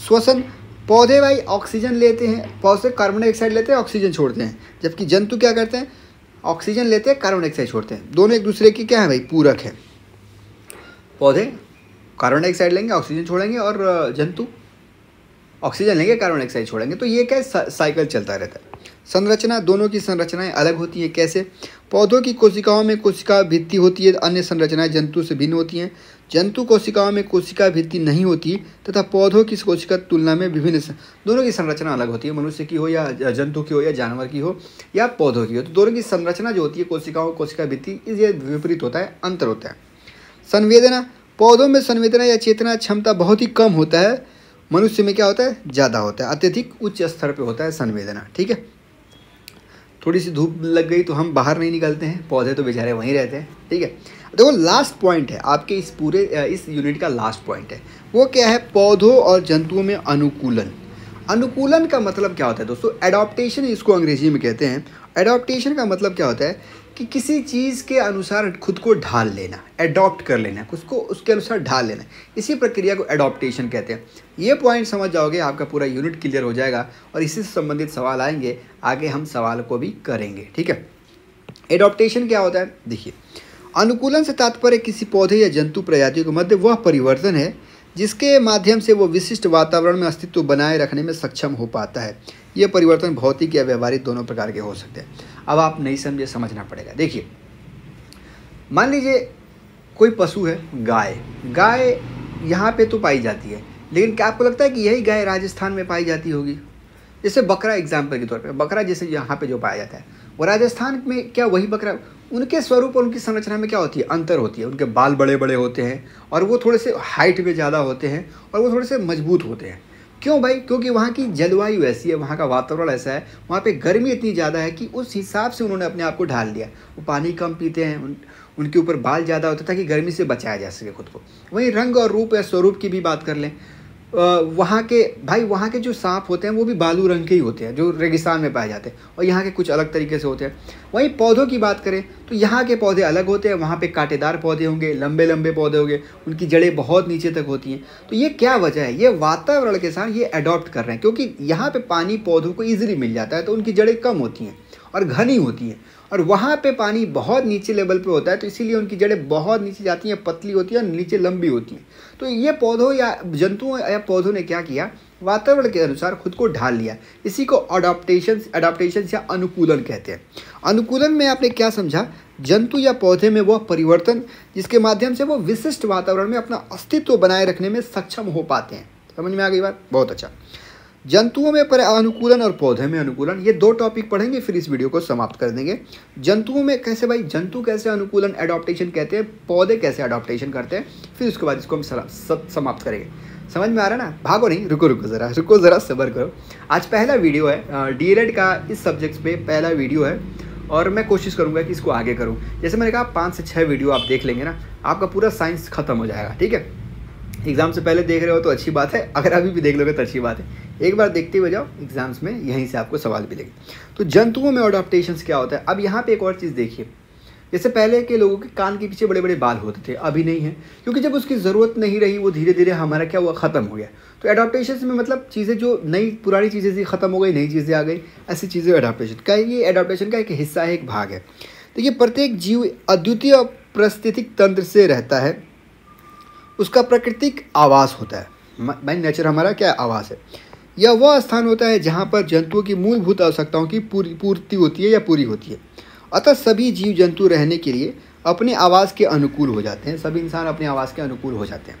श्वसन पौधे भाई ऑक्सीजन लेते हैं, पौधे कार्बन डाइऑक्साइड लेते हैं, ऑक्सीजन छोड़ते हैं। जबकि जंतु क्या करते हैं? ऑक्सीजन लेते हैं, कार्बन डाइऑक्साइड छोड़ते हैं। दोनों एक दूसरे की क्या है भाई? पूरक है। पौधे कार्बन डाइऑक्साइड लेंगे, ऑक्सीजन छोड़ेंगे और जंतु ऑक्सीजन लेंगे, कार्बन डाइऑक्साइड छोड़ेंगे। तो ये क्या साइकिल चलता रहता है। संरचना, दोनों की संरचनाएँ अलग होती हैं। कैसे? पौधों की कोशिकाओं में कोशिका भित्ति होती है, अन्य संरचनाएँ जंतु से भिन्न होती हैं। जंतु कोशिकाओं में कोशिका भित्ति नहीं होती तथा पौधों की कोशिका तुलना में विभिन्न दोनों की संरचना अलग होती है। मनुष्य की हो या जंतु की हो या जानवर की हो या पौधों की हो तो दोनों की संरचना जो होती है, कोशिकाओं, कोशिका भित्ति ये विपरीत होता है, अंतर होता है। संवेदना, पौधों में संवेदना या चेतना क्षमता बहुत ही कम होता है। मनुष्य में क्या होता है? ज़्यादा होता है। अत्यधिक उच्च स्तर पर होता है संवेदना, ठीक है? थोड़ी सी धूप लग गई तो हम बाहर नहीं निकलते हैं, पौधे तो बेचारे वहीं रहते हैं, ठीक है? देखो लास्ट पॉइंट है, आपके इस पूरे इस यूनिट का लास्ट पॉइंट है। वो क्या है? पौधों और जंतुओं में अनुकूलन। अनुकूलन का मतलब क्या होता है दोस्तों? एडॉप्टेशन इसको अंग्रेज़ी में कहते हैं। एडॉप्टेशन का मतलब क्या होता है? कि किसी चीज़ के अनुसार खुद को ढाल लेना एडॉप्ट कर लेना, उसको, उसके अनुसार ढाल लेना। इसी प्रक्रिया को एडॉप्टेशन कहते हैं। ये पॉइंट समझ जाओगे, आपका पूरा यूनिट क्लियर हो जाएगा और इसी से संबंधित सवाल आएँगे। आगे हम सवाल को भी करेंगे, ठीक है? एडॉप्टेशन क्या होता है? देखिए, अनुकूलन से तात्पर्य किसी पौधे या जंतु प्रजातियों के मध्य वह परिवर्तन है, जिसके माध्यम से वो विशिष्ट वातावरण में अस्तित्व बनाए रखने में सक्षम हो पाता है। यह परिवर्तन भौतिक या व्यवहारिक दोनों प्रकार के हो सकते हैं। अब आप नहीं समझे, समझना पड़ेगा। देखिए, मान लीजिए कोई पशु है, गाय। गाय यहाँ पे तो पाई जाती है, लेकिन क्या आपको लगता है कि यही गाय राजस्थान में पाई जाती होगी? जैसे बकरा एग्ज़ाम्पल के तौर पे, बकरा जैसे यहाँ पे जो पाया जाता है, वो राजस्थान में क्या वही बकरा, उनके स्वरूप और उनकी संरचना में क्या होती है? अंतर होती है। उनके बाल बड़े बड़े होते हैं और वो थोड़े से हाइट में ज़्यादा होते हैं और वो थोड़े से मज़बूत होते हैं। क्यों भाई? क्योंकि वहाँ की जलवायु ऐसी है, वहाँ का वातावरण ऐसा है, वहाँ पे गर्मी इतनी ज़्यादा है कि उस हिसाब से उन्होंने अपने आप को ढाल लिया वो पानी कम पीते हैं, उन, उनके ऊपर बाल ज़्यादा होते ताकि गर्मी से बचाया जा सके खुद को। वहीं रंग और रूप या स्वरूप की भी बात कर लें वहाँ के, भाई वहाँ के जो सांप होते हैं, वो भी बालू रंग के ही होते हैं, जो रेगिस्तान में पाए जाते हैं। और यहाँ के कुछ अलग तरीके से होते हैं। वहीं पौधों की बात करें तो यहाँ के पौधे अलग होते हैं। वहाँ पे कांटेदार पौधे होंगे लंबे लंबे पौधे होंगे, उनकी जड़ें बहुत नीचे तक होती हैं। तो ये क्या वजह है? ये वातावरण के साथ ये अडॉप्ट कर रहे हैं, क्योंकि यहाँ पर पानी पौधों को ईजिली मिल जाता है तो उनकी जड़ें कम होती हैं। और घनी होती है। और वहाँ पे पानी बहुत नीचे लेवल पे होता है तो इसीलिए उनकी जड़ें बहुत नीचे जाती हैं, पतली होती हैं और नीचे लंबी होती हैं। तो ये पौधों या जंतुओं या पौधों ने क्या किया? वातावरण के अनुसार खुद को ढाल लिया। इसी को अडोप्टेशन अडोप्टेशन या अनुकूलन कहते हैं। अनुकूलन में आपने क्या समझा? जंतु या पौधे में वह परिवर्तन, जिसके माध्यम से वो विशिष्ट वातावरण में अपना अस्तित्व बनाए रखने में सक्षम हो पाते हैं। समझ में आ गई बात? बहुत अच्छा। जंतुओं में पर अनुकूलन और पौधे में अनुकूलन, ये दो टॉपिक पढ़ेंगे, फिर इस वीडियो को समाप्त कर देंगे। जंतुओं में कैसे भाई, जंतु कैसे अनुकूलन एडॉप्टेशन कहते हैं, पौधे कैसे एडॉप्टेशन करते हैं, फिर उसके बाद इसको हम समाप्त करेंगे। समझ में आ रहा है ना? भागो नहीं, रुको रुको ज़रा रुको ज़रा, सबर करो। आज पहला वीडियो है डी का इस सब्जेक्ट पे पहला वीडियो है, और मैं कोशिश करूँगा कि इसको आगे करूँ। जैसे मैंने कहा, पाँच से छः वीडियो आप देख लेंगे ना, आपका पूरा साइंस खत्म हो जाएगा, ठीक है? एग्ज़ाम से पहले देख रहे हो तो अच्छी बात है, अगर अभी भी देख लोगे तो अच्छी बात है। एक बार देखते हुए जाओ, एग्ज़ाम्स में यहीं से आपको सवाल मिलेंगे। तो जंतुओं में अडोप्टेशन क्या होता है? अब यहाँ पे एक और चीज़ देखिए। जैसे पहले के लोगों के कान के पीछे बड़े बड़े बाल होते थे, अभी नहीं है। क्योंकि जब उसकी ज़रूरत नहीं रही, वो धीरे धीरे हमारा क्या हुआ? ख़त्म हो गया। तो एडाप्टेशन में मतलब चीज़ें जो नई, पुरानी चीज़ें थी, ख़त्म हो गई, नई चीज़ें आ गई, ऐसी चीज़ें एडाप्टेशन का ये एडाप्टेशन का एक हिस्सा है, एक भाग है? तो ये प्रत्येक जीव अद्वितीय परिस्थितिक तंत्र से रहता है। उसका प्राकृतिक आवास होता है। माइन नेचर हमारा क्या आवास है? यह वह स्थान होता है जहाँ पर जंतुओं की मूलभूत आवश्यकताओं की पूरी, पूर्ति होती है या पूरी होती है। अतः सभी जीव जंतु रहने के लिए अपने आवास के अनुकूल हो जाते हैं। सभी इंसान अपने आवास के अनुकूल हो जाते हैं।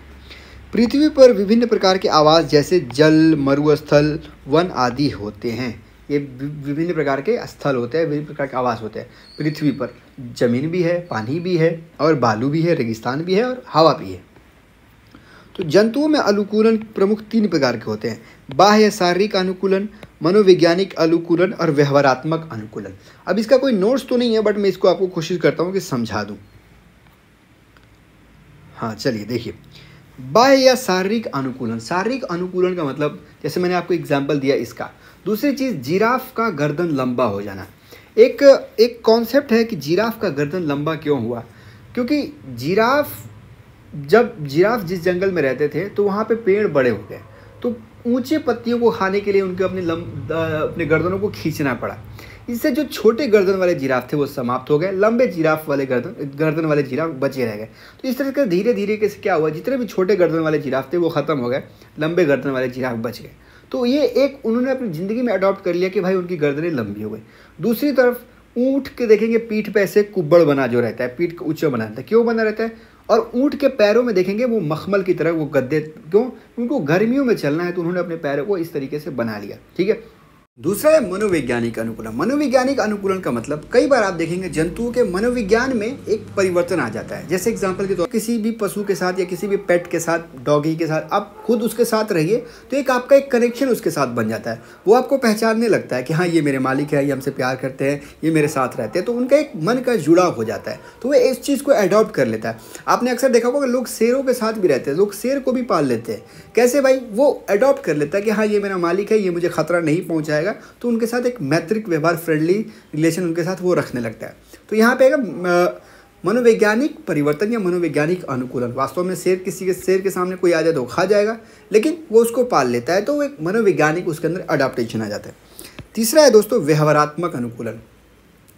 पृथ्वी पर विभिन्न प्रकार के आवास जैसे जल, मरुस्थल, वन आदि होते हैं। ये विभिन्न प्रकार के स्थल होते हैं, विभिन्न प्रकार के आवास होते हैं। पृथ्वी पर ज़मीन भी है, पानी भी है और बालू भी है, रेगिस्तान भी है और हवा भी है। तो जंतुओं में अनुकूलन प्रमुख तीन प्रकार के होते हैं। बाह्य शारीरिक अनुकूलन मनोवैज्ञानिक अनुकूलन और व्यवहारात्मक अनुकूलन अब इसका कोई नोट्स तो नहीं है बट मैं इसको आपको कोशिश करता हूँ कि समझा दूँ। हाँ चलिए, देखिए। बाह्य या शारीरिक अनुकूलन शारीरिक अनुकूलन का मतलब जैसे मैंने आपको एग्ज़ाम्पल दिया इसका। दूसरी चीज़, जिराफ का गर्दन लंबा हो जाना। एक एक कॉन्सेप्ट है कि जिराफ का गर्दन लंबा क्यों हुआ? क्योंकि जिराफ जब जिराफ जिस जंगल में रहते थे तो वहाँ पे पेड़ बड़े हो गए। तो ऊँचे पत्तियों को खाने के लिए उनके अपने लम अपने गर्दनों को खींचना पड़ा। इससे जो छोटे गर्दन वाले जिराफ थे, वो समाप्त हो गए। लंबे जिराफ वाले गर्दन गर्दन वाले जिराफ बचे रह गए। तो इस तरह से धीरे धीरे कैसे क्या हुआ, जितने भी छोटे गर्दन वाले जिराफ थे, वो ख़त्म हो गए। लंबे गर्दन वाले जिराफ बच गए। तो ये एक उन्होंने अपनी ज़िंदगी में अडॉप्ट कर लिया कि भाई उनकी गर्दनें लंबी हो गई। दूसरी तरफ़, ऊँट के देखेंगे, पीठ पे ऐसे कुब्बड़ बना जो रहता है, पीठ ऊँचा बना रहता है क्यों बना रहता है? और ऊँट के पैरों में देखेंगे वो मखमल की तरह, वो गद्दे, क्यों? उनको गर्मियों में चलना है तो उन्होंने अपने पैरों को इस तरीके से बना लिया, ठीक है? दूसरा है मनोवैज्ञानिक अनुकूलन। मनोवैज्ञानिक अनुकूलन का मतलब कई बार आप देखेंगे जंतुओं के मनोविज्ञान में एक परिवर्तन आ जाता है। जैसे एग्जांपल के तौर तो किसी भी पशु के साथ या किसी भी पेट के साथ डॉगी के साथ, आप खुद उसके साथ रहिए तो एक आपका एक कनेक्शन उसके साथ बन जाता है। वो आपको पहचानने लगता है कि हाँ ये मेरे मालिक है, ये हमसे प्यार करते हैं, ये मेरे साथ रहते हैं तो उनका एक मन का जुड़ाव हो जाता है। तो वह इस चीज़ को अडॉप्ट कर लेता है। आपने अक्सर देखा होगा कि लोग शेरों के साथ भी रहते हैं, लोग शेर को भी पाल लेते हैं। कैसे भाई? वो अडॉप्ट कर लेता है कि हाँ ये मेरा मालिक है, ये मुझे खतरा नहीं पहुँचाएगा जाएगा तो उनके साथ एक मैत्रिक व्यवहार फ्रेंडली रिलेशन उनके साथ वो रखने लगता है। तो यहाँ पे मनोवैज्ञानिक परिवर्तन या मनोवैज्ञानिक अनुकूलन, वास्तव में शेर किसी के, शेर के सामने कोई आ जाए तो खा जाएगा, लेकिन वो उसको पाल लेता है तो एक मनोवैज्ञानिक उसके अंदर अडाप्टेशन आ जाता है। तीसरा है दोस्तों, व्यवहारात्मक अनुकूलन।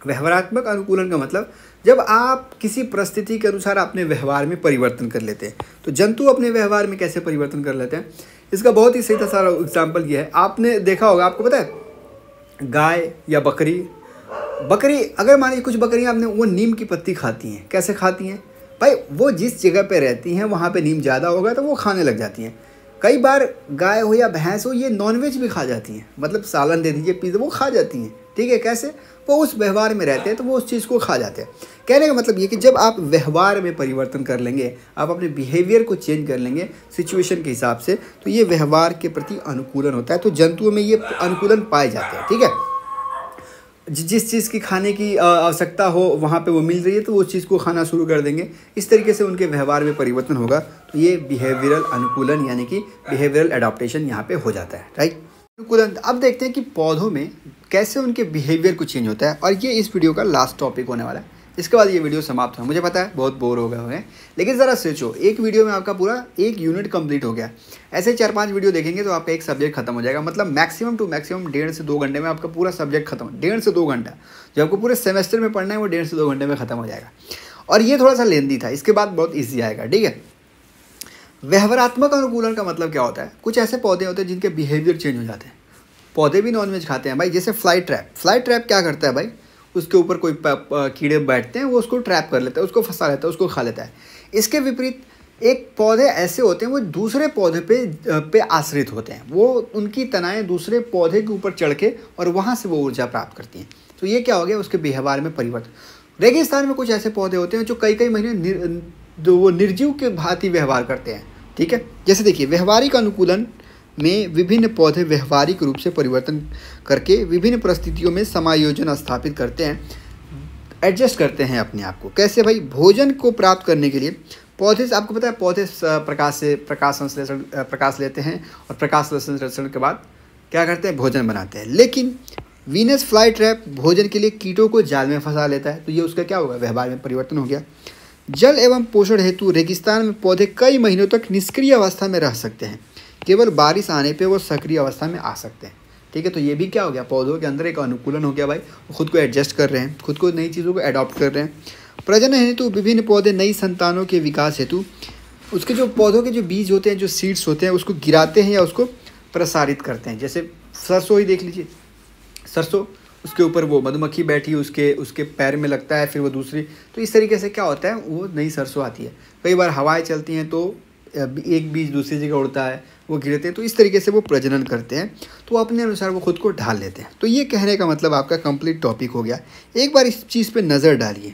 व्यवहारात्मक अनुकूलन का मतलब जब आप किसी परिस्थिति के अनुसार अपने व्यवहार में परिवर्तन कर लेते हैं तो जंतु अपने व्यवहार में कैसे परिवर्तन कर लेते हैं, इसका बहुत ही सही सारा एग्ज़ाम्पल ये है। आपने देखा होगा, आपको पता है गाय या बकरी। बकरी, अगर मान लीजिए कुछ बकरियाँ आपने, वो नीम की पत्ती खाती हैं। कैसे खाती हैं? भाई, वो जिस जगह पे रहती हैं, वहाँ पे नीम ज़्यादा होगा तो वो खाने लग जाती हैं। कई बार गाय हो या भैंस हो, ये नॉनवेज भी खा जाती हैं। मतलब सालन दे दीजिए, पिज़्ज़ा, वो खा जाती हैं। ठीक है, कैसे? वो उस व्यवहार में रहते हैं तो वो उस चीज़ को खा जाते हैं। कहने का मतलब ये कि जब आप व्यवहार में परिवर्तन कर लेंगे, आप अपने बिहेवियर को चेंज कर लेंगे सिचुएशन के हिसाब से तो ये व्यवहार के प्रति अनुकूलन होता है। तो जंतुओं में ये अनुकूलन पाए जाते हैं, ठीक है? जिस चीज़ की खाने की आवश्यकता हो, वहाँ पे वो मिल रही है तो वो चीज़ को खाना शुरू कर देंगे। इस तरीके से उनके व्यवहार में परिवर्तन होगा तो ये बिहेवियरल अनुकूलन, यानी कि बिहेवियरल एडाप्टेशन यहाँ पे हो जाता है राइट अनुकूलन अब देखते हैं कि पौधों में कैसे उनके बिहेवियर को चेंज होता है और ये इस वीडियो का लास्ट टॉपिक होने वाला है। इसके बाद ये वीडियो समाप्त हुआ मुझे पता है, बहुत बोर हो गए हुए लेकिन ज़रा सोचो एक वीडियो में आपका पूरा एक यूनिट कंप्लीट हो गया। ऐसे चार पाँच वीडियो देखेंगे तो आपका एक सब्जेक्ट खत्म हो जाएगा। मतलब मैक्सिमम टू मैक्सिमम डेढ़ से दो घंटे में आपका पूरा सब्जेक्ट खत्म डेढ़ से दो घंटा। जो आपको पूरे सेमेस्टर में पढ़ना है, वो डेढ़ से दो घंटे में खत्म हो जाएगा। और ये थोड़ा सा लेंदी था। इसके बाद बहुत ईजी आएगा। ठीक है? व्यवहारात्मक अनुकूलन का मतलब क्या होता है? कुछ ऐसे पौधे होते हैं जिनके बिहेवियर चेंज हो जाते हैं। पौधे भी नॉनवेज खाते हैं भाई जैसे फ्लाई ट्रैप फ्लाई ट्रैप क्या करता है भाई? उसके ऊपर कोई कीड़े बैठते हैं वो उसको ट्रैप कर लेता है उसको फंसा लेता है उसको खा लेता है। इसके विपरीत एक पौधे ऐसे होते हैं वो दूसरे पौधे पे पे आश्रित होते हैं। वो उनकी तनाएँ दूसरे पौधे के ऊपर चढ़ के और वहाँ से वो ऊर्जा प्राप्त करती हैं। तो ये क्या हो गया? उसके व्यवहार में परिवर्तन। रेगिस्तान में कुछ ऐसे पौधे होते हैं जो कई कई महीने निर, वो निर्जीव के भांति व्यवहार करते हैं। ठीक है? जैसे देखिए, व्यवहारिक अनुकूलन में विभिन्न पौधे व्यवहारिक रूप से परिवर्तन करके विभिन्न परिस्थितियों में समायोजन स्थापित करते हैं, एडजस्ट करते हैं अपने आप को। कैसे भाई? भोजन को प्राप्त करने के लिए पौधे से, आपको पता है, पौधे प्रकाश से, प्रकाश संश्लेषण प्रकाश लेते हैं और प्रकाश संश्लेषण के बाद क्या करते हैं? भोजन बनाते हैं। लेकिन वीनस फ्लाई ट्रैप भोजन के लिए कीटों को जाल में फंसा लेता है तो ये उसका क्या होगा? व्यवहार में परिवर्तन हो गया। जल एवं पोषण हेतु रेगिस्तान में पौधे कई महीनों तक निष्क्रिय अवस्था में रह सकते हैं। केवल बारिश आने पर वो सक्रिय अवस्था में आ सकते हैं। ठीक है तो ये भी क्या हो गया? पौधों के अंदर एक अनुकूलन हो गया भाई। वो खुद को एडजस्ट कर रहे हैं, खुद को नई चीज़ों को अडॉप्ट कर रहे हैं। प्रजनन हेतु विभिन्न पौधे नई संतानों के विकास हेतु उसके जो पौधों के जो बीज होते हैं, जो सीड्स होते हैं, उसको गिराते हैं या उसको प्रसारित करते हैं। जैसे सरसों ही देख लीजिए। सरसों उसके ऊपर वो मधुमक्खी बैठी उसके उसके पैर में लगता है, फिर वो दूसरी। तो इस तरीके से क्या होता है, वो नई सरसों आती है। कई बार हवाएँ चलती हैं तो एक बीज दूसरी जगह उड़ता है, वो गिरते हैं तो इस तरीके से वो प्रजनन करते हैं। तो अपने अनुसार वो खुद को ढाल लेते हैं। तो ये कहने का मतलब आपका कंप्लीट टॉपिक हो गया। एक बार इस चीज़ पर नज़र डालिए।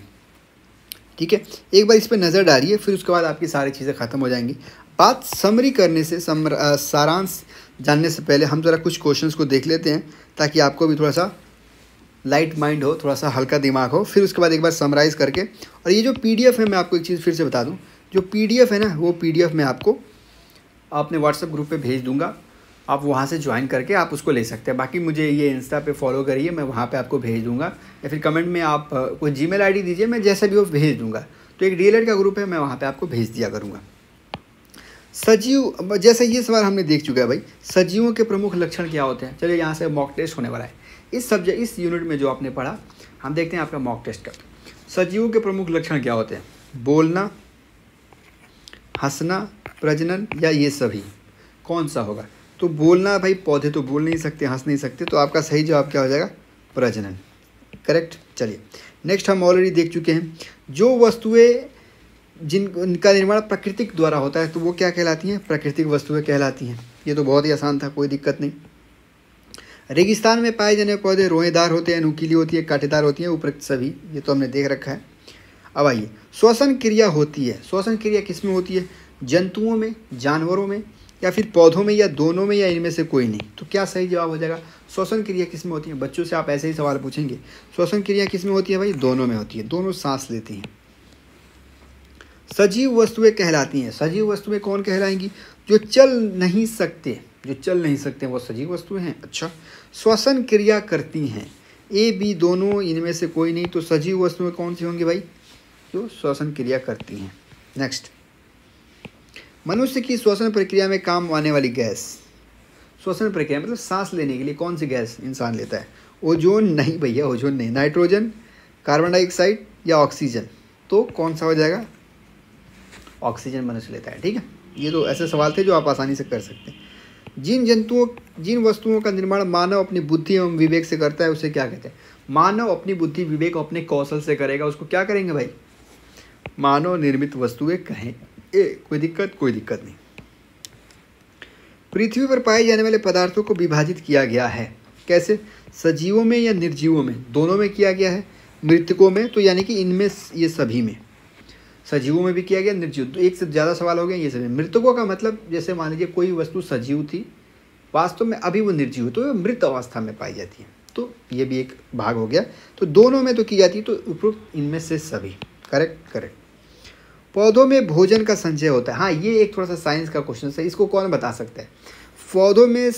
ठीक है? एक बार इस पर नज़र डालिए, फिर उसके बाद आपकी सारी चीज़ें ख़त्म हो जाएँगी। बात समरी करने से सारांश जानने से पहले हम ज़रा कुछ क्वेश्चंस को देख लेते हैं, ताकि आपको भी थोड़ा सा लाइट माइंड हो थोड़ा सा हल्का दिमाग हो, फिर उसके बाद एक बार समराइज़ करके, और ये जो पीडीएफ है, मैं आपको एक चीज़ फिर से बता दूँ, जो पीडीएफ है ना, वो पीडीएफ मैं आपको अपने व्हाट्सएप ग्रुप पे भेज दूँगा, आप वहाँ से ज्वाइन करके आप उसको ले सकते हैं। बाकी मुझे ये इंस्टा पे फॉलो करिए, मैं वहाँ पे आपको भेज दूँगा, या फिर कमेंट में आप कोई जी मेल दीजिए, मैं जैसे भी वो भेज दूँगा। तो एक डी का ग्रुप है, मैं वहाँ पर आपको भेज दिया करूँगा। सजीव जैसे ये सवाल हमने देख चुका है भाई, सजीवों के प्रमुख लक्षण क्या होते हैं? चलिए यहाँ से मॉक टेस्ट होने वाला है। इस सब्जेक्ट इस यूनिट में जो आपने पढ़ा, हम देखते हैं आपका मॉक टेस्ट का। सजीवों के प्रमुख लक्षण क्या होते हैं? बोलना, हंसना, प्रजनन या ये सभी? कौन सा होगा? तो बोलना भाई, पौधे तो बोल नहीं सकते, हंस नहीं सकते तो आपका सही जवाब क्या हो जाएगा? प्रजनन। करेक्ट चलिए। नेक्स्ट हम ऑलरेडी देख चुके हैं। जो वस्तुएँ जिन उनका निर्माण प्राकृतिक द्वारा होता है तो वो क्या कहलाती हैं? प्राकृतिक वस्तुएँ कहलाती हैं। ये तो बहुत ही आसान था, कोई दिक्कत नहीं। रेगिस्तान में पाए जाने पौधे रोएदार होते हैं, नुकीली होती है, कांटेदार होती हैं उपरक्त सभी, ये तो हमने देख रखा है। अब आइए, श्वसन क्रिया होती है। श्वसन क्रिया किसमें होती है? जंतुओं में, जानवरों में, या फिर पौधों में, या दोनों में, या इनमें से कोई नहीं? तो क्या सही जवाब हो जाएगा? श्वसन क्रिया किसमें होती है? बच्चों से आप ऐसे ही सवाल पूछेंगे। श्वसन क्रिया किसमें होती है भाई? दोनों में होती है। दोनों सांस लेती हैं। सजीव वस्तुएँ कहलाती हैं। सजीव वस्तुएँ कौन कहलाएँगी? जो चल नहीं सकते। जो चल नहीं सकते वो सजीव वस्तुएँ हैं। अच्छा श्वसन क्रिया करती हैं। ए, बी दोनों, इनमें से कोई नहीं तो सजीव वस्तुएँ कौन सी होंगी भाई? जो श्वसन क्रिया करती हैं। नेक्स्ट मनुष्य की श्वसन प्रक्रिया में काम आने वाली गैस। श्वसन प्रक्रिया मतलब सांस लेने के लिए कौन सी गैस इंसान लेता है? ओजोन नहीं भैया, ओजोन नहीं। नाइट्रोजन, कार्बन डाइऑक्साइड या ऑक्सीजन? तो कौन सा हो जाएगा? ऑक्सीजन मनुष्य लेता है, ठीक है? ये तो ऐसे सवाल थे जो आप आसानी से कर सकते हैं। जिन जंतुओं, जिन वस्तुओं का निर्माण मानव अपनी बुद्धि एवं विवेक से करता है, उसे क्या कहते हैं? मानव अपनी बुद्धि, विवेक अपने कौशल से करेगा, उसको क्या करेंगे भाई? मानव निर्मित वस्तुएँ कहें। ए, कोई दिक्कत कोई दिक्कत नहीं। पृथ्वी पर पाए जाने वाले पदार्थों को विभाजित किया गया है। कैसे? सजीवों में या निर्जीवों में? दोनों में किया गया है। मृतकों में तो यानी कि इनमें, ये सभी में। सजीवों में भी किया गया, निर्जीव। तो एक से ज़्यादा सवाल हो गया ये सभी। मृतकों का मतलब जैसे मान लीजिए कोई वस्तु सजीव थी, वास्तव में अभी वो निर्जीव तो वो मृत अवस्था में पाई जाती है। तो ये भी एक भाग हो गया। तो दोनों में तो की जाती है तो उपयुक्त इनमें से सभी। Correct correct. पौधों में भोजन का संचय होता है। हाँ ये एक थोड़ा सा साइंस का क्वेश्चन है, इसको कौन बता सकता है? पौधों में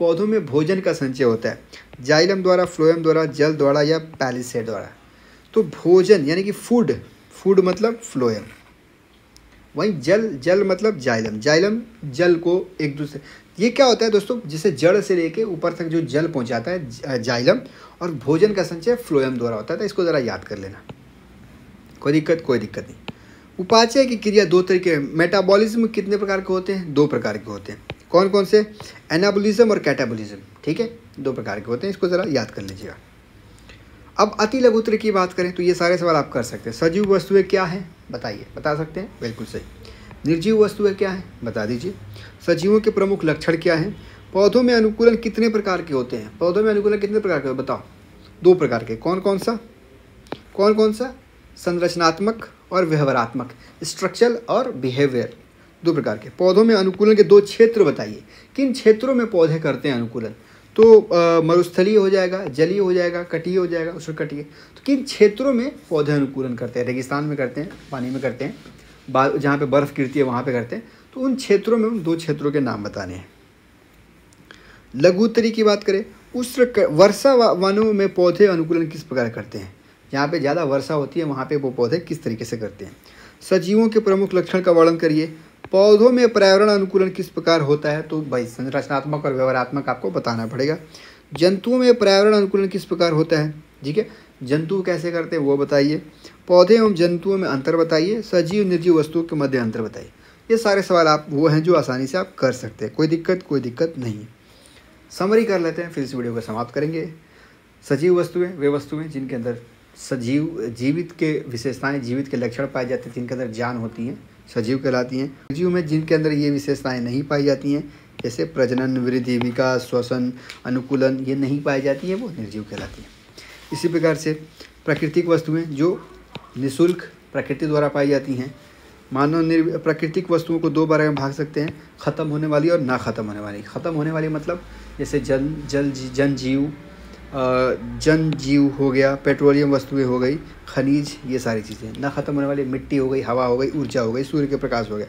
पौधों में भोजन का संचय होता है। जाइलम द्वारा, फ्लोएम द्वारा, जल द्वारा या पैलिसेड द्वारा। तो भोजन, यानी कि फ़ूड फ़ूड मतलब फ्लोएम। वहीं जल जल मतलब जाइलम। जाइलम, जल को एक दूसरे ये क्या होता है दोस्तों? जिसे जड़ से लेके ऊपर तक जो जल पहुंचाता है जाइलम, और भोजन का संचय फ्लोएम द्वारा होता है। तो इसको ज़रा याद कर लेना। कोई दिक्कत कोई दिक्कत नहीं। उपाचय की क्रिया दो तरीके मेटाबॉलिज्म कितने प्रकार के होते हैं? दो प्रकार के होते हैं। कौन कौन से? एनाबोलिज्म और कैटाबोलिज्म। ठीक है? दो प्रकार के होते हैं। इसको ज़रा याद कर लीजिएगा। अब अति लघुत्र की बात करें तो ये सारे सवाल आप कर सकते हैं। सजीव वस्तुएँ क्या हैं? बताइए, बता सकते हैं? बिल्कुल सही। निर्जीव वस्तुएँ क्या हैं? बता दीजिए। सजीवों के प्रमुख लक्षण क्या हैं? पौधों में अनुकूलन कितने प्रकार के होते हैं? पौधों में अनुकूलन कितने प्रकार के बताओ। दो प्रकार के। कौन कौन सा? कौन कौन सा? संरचनात्मक और व्यवहारात्मक। स्ट्रक्चरल और बिहेवियर दो प्रकार के। पौधों में अनुकूलन के दो क्षेत्र बताइए। किन क्षेत्रों में पौधे करते हैं अनुकूलन? तो मरुस्थलीय हो जाएगा, जलीय हो जाएगा, कटीय हो जाएगा उस कटीय। तो किन क्षेत्रों में पौधे अनुकूलन करते हैं? रेगिस्तान में करते हैं, पानी में करते हैं जहाँ पे बर्फ़ गिरती है वहाँ पे करते हैं। तो उन क्षेत्रों में उन दो क्षेत्रों के नाम बताने हैं। लघुत्तरी की बात करें उस वर्षा वनों में पौधे अनुकूलन किस प्रकार करते हैं? जहाँ पे ज़्यादा वर्षा होती है, वहाँ पे वो पौधे किस तरीके से करते हैं? सजीवों के प्रमुख लक्षण का वर्णन करिए। पौधों में पर्यावरण अनुकूलन किस प्रकार होता है? तो भाई संरचनात्मक और व्यवहारात्मक आपको बताना पड़ेगा। जंतुओं में पर्यावरण अनुकूलन किस प्रकार होता है? ठीक है? जंतु कैसे करते हैं वो बताइए। पौधे एवं जंतुओं में अंतर बताइए। सजीव निर्जीव वस्तुओं के मध्य अंतर बताइए। ये सारे सवाल आप वो हैं जो आसानी से आप कर सकते हैं। कोई दिक्कत कोई दिक्कत नहीं। है समरी कर लेते हैं, फिर इस वीडियो को समाप्त करेंगे। सजीव वस्तुएँ, वे वस्तुएँ जिनके अंदर सजीव, जीवित के विशेषताएँ, जीवित के लक्षण पाए जाते हैं, जिनके अंदर जान होती हैं सजीव कहलाती हैं। सजीव में जिनके अंदर ये विशेषताएँ नहीं पाई जाती हैं, जैसे प्रजनन, वृद्धि, विकास, श्वसन, अनुकूलन, ये नहीं पाई जाती हैं, वो निर्जीव कहलाती हैं। इसी प्रकार से प्राकृतिक वस्तुएँ जो निःशुल्क प्रकृति द्वारा पाई जाती हैं, मानव निर्, प्राकृतिक वस्तुओं को दो बारे में भाग सकते हैं, ख़त्म होने वाली और ना ख़त्म होने वाली। ख़त्म होने वाली मतलब जैसे जल जल जन जीव जन जीव हो गया, पेट्रोलियम वस्तुएँ हो गई, खनिज, ये सारी चीज़ें। न ख़त्म होने वाली मिट्टी हो गई, हवा हो गई, ऊर्जा हो गई, सूर्य के प्रकाश हो गया।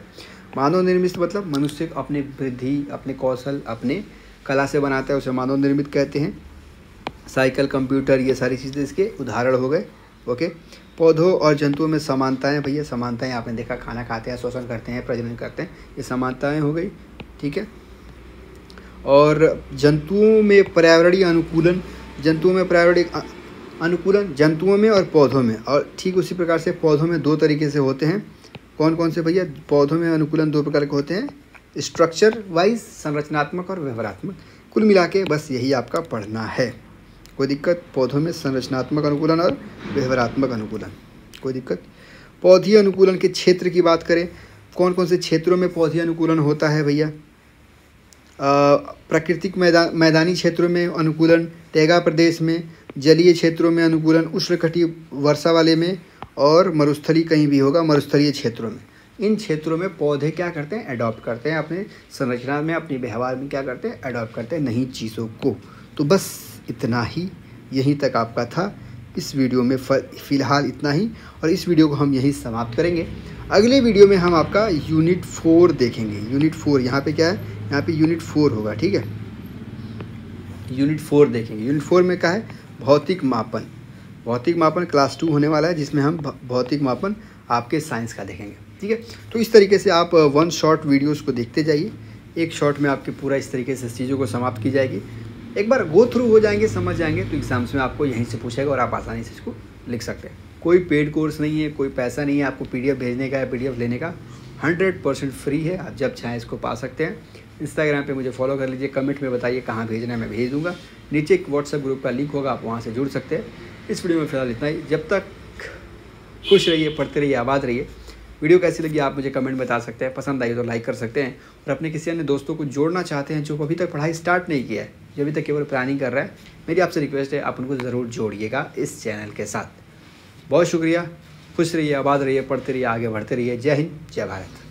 मानव निर्मित मतलब मनुष्य अपने वृद्धि, अपने कौशल, अपने कला से बनाता है, उसे मानव निर्मित कहते हैं। साइकिल, कंप्यूटर, ये सारी चीज़ें इसके उदाहरण हो गए, ओके? पौधों और जंतुओं में समानताएँ, भैया, समानताएँ आपने देखा, खाना खाते हैं, शोषण करते हैं, प्रजनन करते हैं, ये समानताएँ हो गई, ठीक है? और जंतुओं में पर्यावरणीय अनुकूलन जंतुओं में प्रायोरिक अनुकूलन जंतुओं में और पौधों में। और ठीक उसी प्रकार से पौधों में दो तरीके से होते हैं। कौन कौन से भैया? पौधों में अनुकूलन दो प्रकार के होते हैं। स्ट्रक्चर वाइज संरचनात्मक और व्यवहारात्मक। कुल मिला के बस यही आपका पढ़ना है। कोई दिक्कत? पौधों में संरचनात्मक अनुकूलन और व्यवहारात्मक अनुकूलन। कोई दिक्कत? पौधी अनुकूलन के क्षेत्र की बात करें कौन कौन से क्षेत्रों में पौधी अनुकूलन होता है भैया? प्राकृतिक मैदान मैदानी क्षेत्रों में अनुकूलन, तैगा प्रदेश में, जलीय क्षेत्रों में अनुकूलन उष्णकटिबंधीय वर्षा वाले में और मरुस्थली कहीं भी होगा, मरुस्थलीय क्षेत्रों में। इन क्षेत्रों में पौधे क्या करते हैं? अडॉप्ट करते हैं अपने संरचना में, अपने व्यवहार में क्या करते हैं? अडॉप्ट करते हैं नई चीज़ों को। तो बस इतना ही, यहीं तक आपका था। इस वीडियो में फ़िलहाल इतना ही और इस वीडियो को हम यहीं समाप्त करेंगे। अगले वीडियो में हम आपका यूनिट फोर देखेंगे। यूनिट फोर यहाँ पे क्या है? यहाँ पे यूनिट फोर होगा ठीक है? यूनिट फोर देखेंगे। यूनिट फोर में क्या है? भौतिक मापन। भौतिक मापन क्लास टू होने वाला है जिसमें हम भौतिक मापन आपके साइंस का देखेंगे ठीक है? तो इस तरीके से आप वन शॉर्ट वीडियोस को देखते जाइए। एक शॉर्ट में आपके पूरा इस तरीके से चीज़ों को समाप्त की जाएगी। एक बार गो थ्रू हो जाएँगे समझ जाएँगे तो एग्ज़ाम्स में आपको यहीं से पूछेगा और आप आसानी से इसको लिख सकते हैं। कोई पेड कोर्स नहीं है कोई पैसा नहीं है आपको पीडीएफ भेजने का या पीडीएफ लेने का हंड्रेड परसेंट फ्री है। आप जब चाहें इसको पा सकते हैं। इंस्टाग्राम पे मुझे फॉलो कर लीजिए कमेंट में बताइए कहाँ भेजना है, मैं भेज दूँगा। नीचे एक व्हाट्सएप ग्रुप का लिंक होगा, आप वहाँ से जुड़ सकते हैं। इस वीडियो में फ़िलहाल इतना ही। जब तक खुश रहिए, पढ़ते रहिए, आबाद रहिए। वीडियो कैसी लगी आप मुझे कमेंट बता सकते हैं। पसंद आई तो लाइक कर सकते हैं। और अपने किसी अन्य दोस्तों को जोड़ना चाहते हैं जो अभी तक पढ़ाई स्टार्ट नहीं किया है, जो अभी तक केवल प्लानिंग कर रहा है, मेरी आपसे रिक्वेस्ट है, आप उनको ज़रूर जोड़िएगा इस चैनल के साथ। बहुत शुक्रिया। खुश रहिए, आबाद रहिए, पढ़ते रहिए, आगे बढ़ते रहिए। जय हिंद, जय भारत।